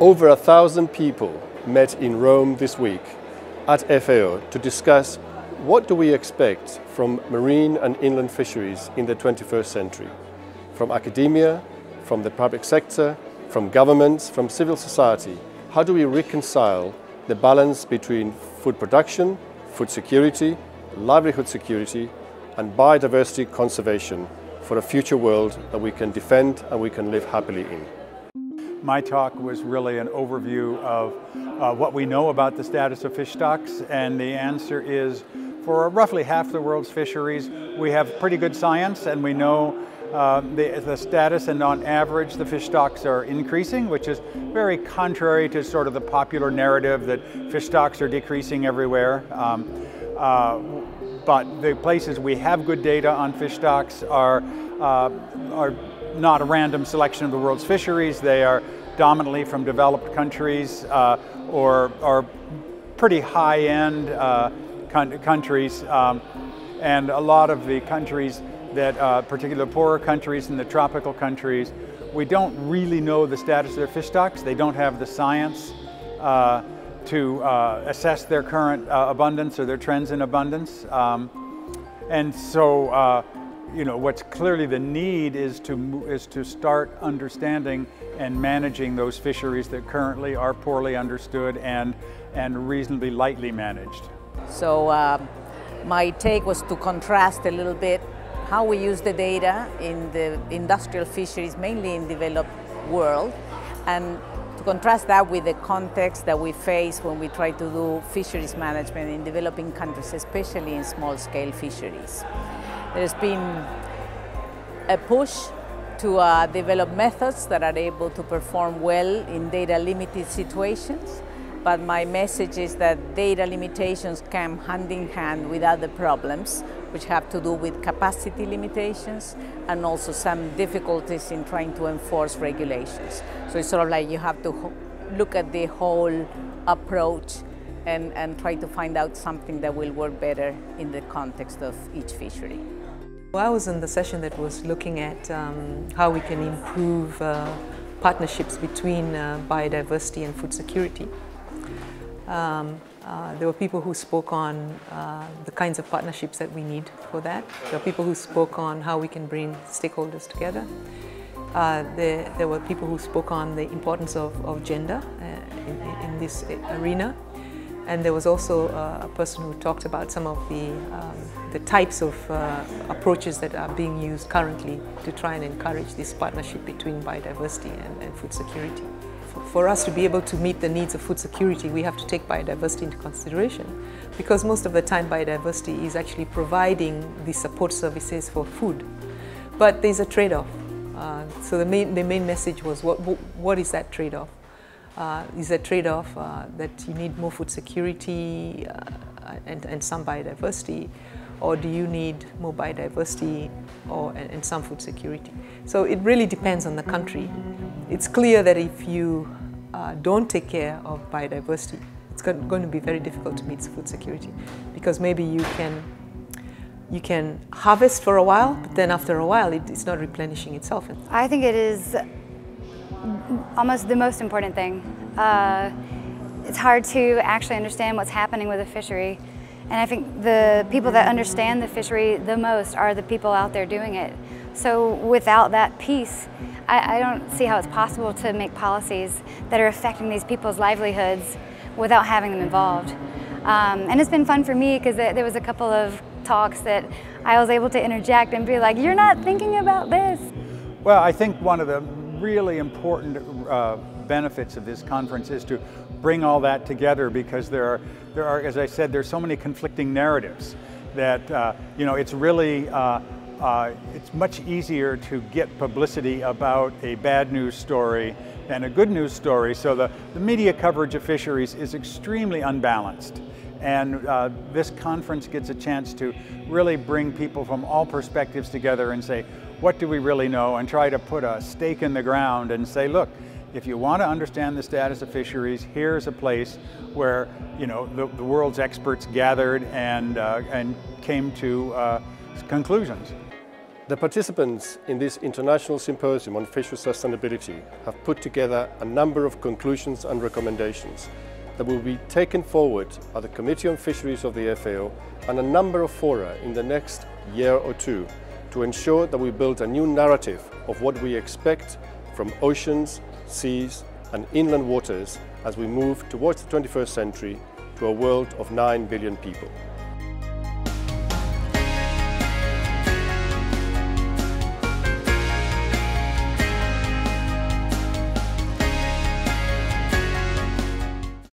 Over a thousand people met in Rome this week at FAO to discuss what do we expect from marine and inland fisheries in the 21st century, from academia, from the public sector, from governments, from civil society. How do we reconcile the balance between food production, food security, livelihood security, and biodiversity conservation for a future world that we can defend and we can live happily in? My talk was really an overview of uh, what we know about the status of fish stocks, and the answer is for roughly half the world's fisheries, we have pretty good science and we know uh, the, the, status and on average the fish stocks are increasing, which is very contrary to sort of the popular narrative that fish stocks are decreasing everywhere. Um, uh, but the places we have good data on fish stocks are, uh, are not a random selection of the world's fisheries. They are dominantly from developed countries uh, or, or pretty high-end uh, countries. Um, and a lot of the countries that, uh, particularly poorer countries and the tropical countries, we don't really know the status of their fish stocks. They don't have the science uh, to uh, assess their current uh, abundance or their trends in abundance. Um, and so, uh, you know, what's clearly the need is to, is to start understanding and managing those fisheries that currently are poorly understood and, and reasonably lightly managed. So uh, my take was to contrast a little bit how we use the data in the industrial fisheries, mainly in developed world, and to contrast that with the context that we face when we try to do fisheries management in developing countries, especially in small-scale fisheries. There's been a push to uh, develop methods that are able to perform well in data-limited situations, but my message is that data limitations come hand in hand with other problems which have to do with capacity limitations and also some difficulties in trying to enforce regulations. So it's sort of like you have to look at the whole approach and, and try to find out something that will work better in the context of each fishery. Well, I was in the session that was looking at um, how we can improve uh, partnerships between uh, biodiversity and food security. Um, uh, there were people who spoke on uh, the kinds of partnerships that we need for that. There were people who spoke on how we can bring stakeholders together. Uh, there, there, were people who spoke on the importance of, of gender uh, in, in, this arena. And there was also uh, a person who talked about some of the, um, the types of uh, approaches that are being used currently to try and encourage this partnership between biodiversity and, and food security for us to be able to meet the needs of food security, we have to take biodiversity into consideration because most of the time biodiversity is actually providing the support services for food. But there's a trade-off. Uh, so the main, the main message was what, what is that trade-off? Uh, is a trade-off uh, that you need more food security uh, and, and some biodiversity or do you need more biodiversity or, and, and some food security? So it really depends on the country. It's clear that if you uh, don't take care of biodiversity, it's going to be very difficult to meet food security because maybe you can you can harvest for a while, but then after a while it, it's not replenishing itself. I think it is almost the most important thing. Uh, it's hard to actually understand what's happening with a fishery and I think the people that understand the fishery the most are the people out there doing it. So without that piece, I, I don't see how it's possible to make policies that are affecting these people's livelihoods without having them involved. Um, and it's been fun for me because there was a couple of talks that I was able to interject and be like, you're not thinking about this. Well, I think one of the really important uh, benefits of this conference is to bring all that together because there are, there are as I said, there's so many conflicting narratives that, uh, you know, it's really, uh, uh, it's much easier to get publicity about a bad news story than a good news story. So the, the media coverage of fisheries is extremely unbalanced. And uh, this conference gets a chance to really bring people from all perspectives together and say, what do we really know? And try to put a stake in the ground and say, look, if you want to understand the status of fisheries, here's a place where you know the, the world's experts gathered and, uh, and came to uh, conclusions. The participants in this international symposium on fishery sustainability have put together a number of conclusions and recommendations that will be taken forward at the Committee on Fisheries of the FAO and a number of fora in the next year or two to ensure that we build a new narrative of what we expect from oceans, seas and inland waters as we move towards the 21st century to a world of 9 billion people.